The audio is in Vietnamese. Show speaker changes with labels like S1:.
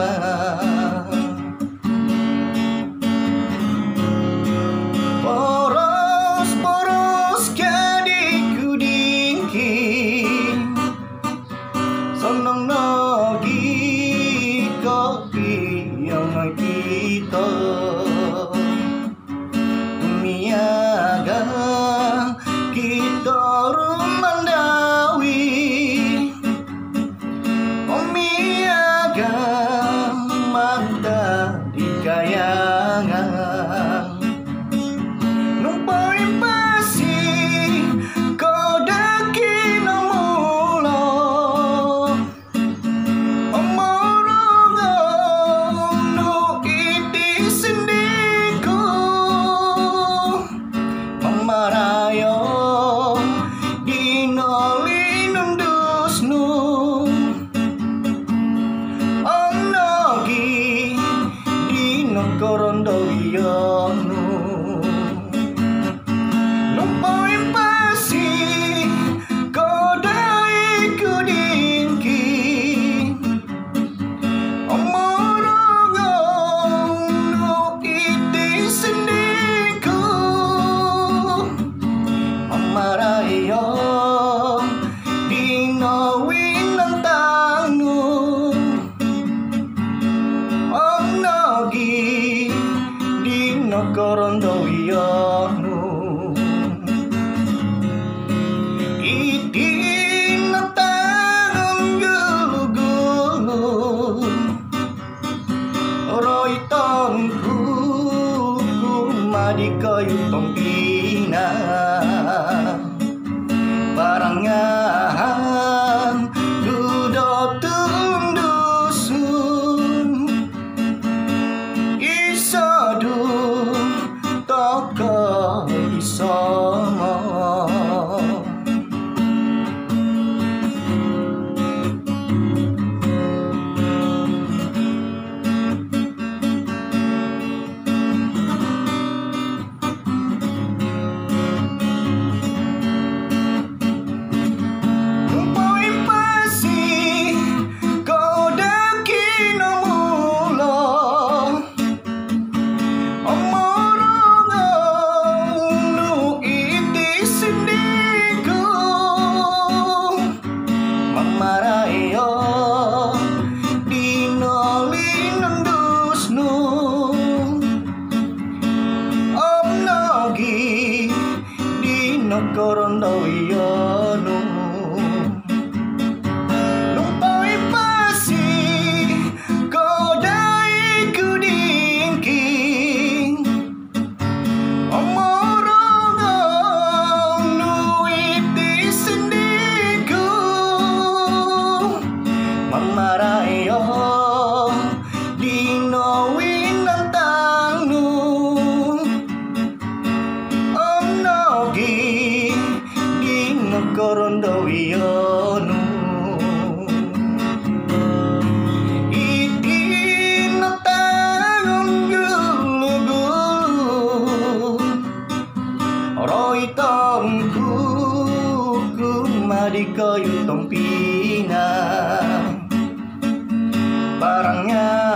S1: tiba Poros-poros kadiku dingin Senang lagi kopi yang kita Miaga kita rumandawi Oh miaga dinawin ng tanu Ang nagi dinokorondo iyanu Itinatang gulu-gulu Roy tongku Kumadi kayu tong No daw iyan dinokorondo iyonu rồi gulu-gulu. Roy mà đi kayu tong pina barangnya